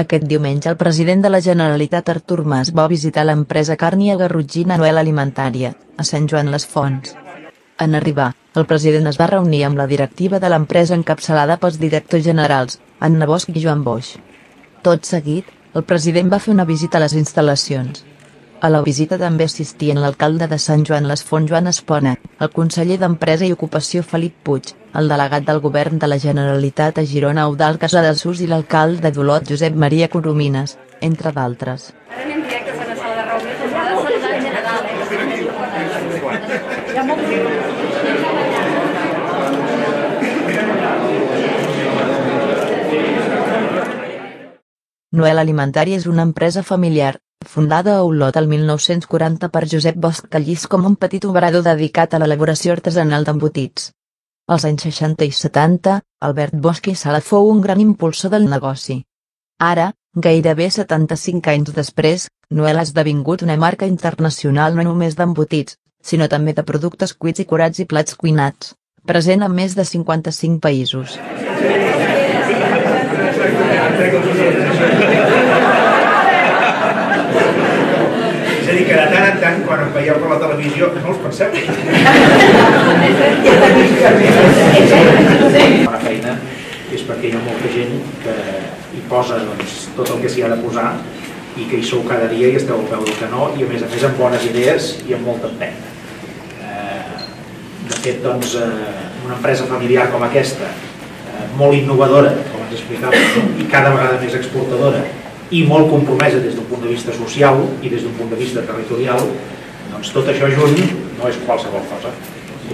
Aquest diumenge el president de la Generalitat Artur Mas va visitar l'empresa Càrnia Garrotgina Noel Alimentària, a Sant Joan les Fonts. En arribar, el president es va reunir amb la directiva de l'empresa encapçalada pels directors generals, Anna Bosch i Joan Boix. Tot seguit, el president va fer una visita a les instal·lacions. A la visita també assistien l'alcalde de Sant Joan les Fonts Joan Espona, el conseller d'Empresa i Ocupació Felip Puig, el delegat del govern de la Generalitat a Girona Eudal Casadesús i l'alcalde d'Olot Josep Maria Coromines, entre d'altres. Noel Alimentària és una empresa familiar, fundada a Olot el 1940 per Josep Bosch Callís com un petit obrador dedicat a l'elaboració artesanal d'embotits. Als anys 60 i 70, Albert Bosch i Sala fou un gran impulsor del negoci. Ara, gairebé 75 anys després, Noel ha esdevingut una marca internacional no només d'embotits, sinó també de productes cuits i curats i plats cuinats, present en més de 55 països. És a dir, que de tant en tant, quan em veieu per la televisió, no us penseu. La feina és perquè hi ha molta gent que hi posa doncs, tot el que s'hi ha de posar i que hi sou cada dia i esteu al peu del canó i a més a més amb bones idees i amb molta empenta. Eh, de fet, doncs, eh, una empresa familiar com aquesta, eh, molt innovadora, com ens explicava, i cada vegada més exportadora, i molt compromesa des d'un punt de vista social i des d'un punt de vista territorial, doncs tot això junt no és qualsevol cosa.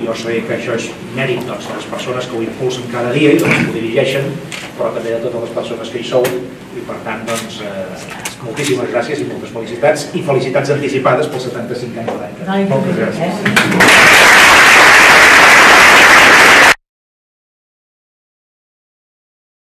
Jo sé que això és mèrit doncs, de les persones que ho impulsen cada dia i doncs, que ho dirigeixen, però també de totes les persones que hi sou, i per tant, doncs, eh, moltíssimes gràcies i moltes felicitats, i felicitats anticipades pels 75 anys de l'any. Moltes gràcies.